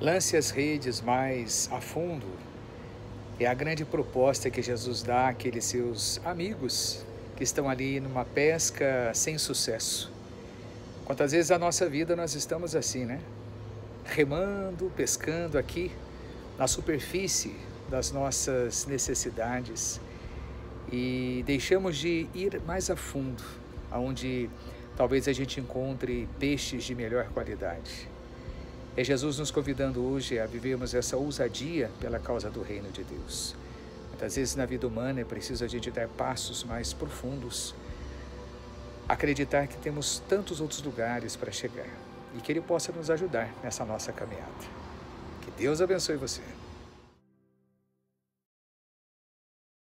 Lance as redes mais a fundo. É a grande proposta que Jesus dá àqueles seus amigos que estão ali numa pesca sem sucesso. Quantas vezes na nossa vida nós estamos assim, né? Remando, pescando aqui na superfície das nossas necessidades e deixamos de ir mais a fundo, aonde talvez a gente encontre peixes de melhor qualidade. É Jesus nos convidando hoje a vivermos essa ousadia pela causa do reino de Deus. Muitas vezes na vida humana é preciso a gente dar passos mais profundos, acreditar que temos tantos outros lugares para chegar e que Ele possa nos ajudar nessa nossa caminhada. Que Deus abençoe você.